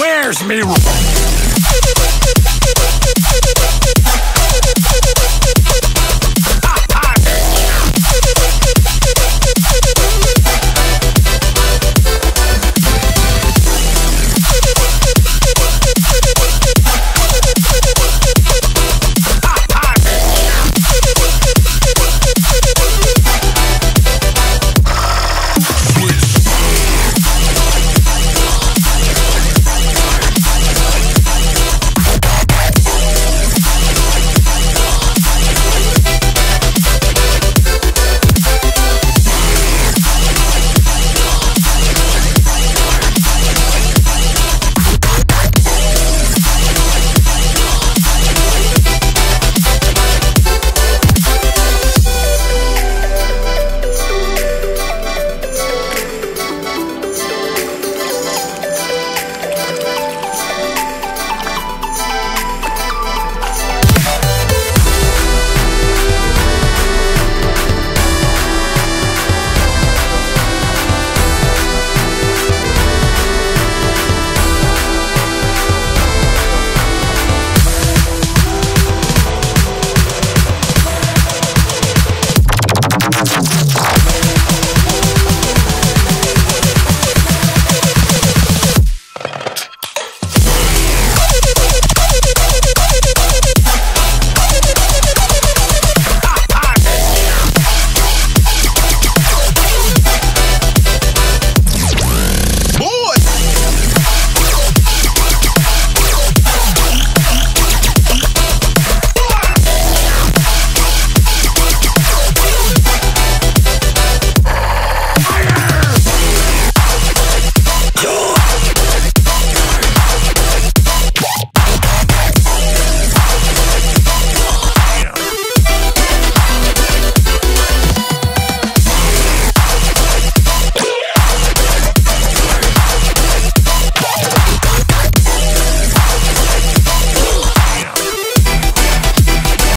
Where's me?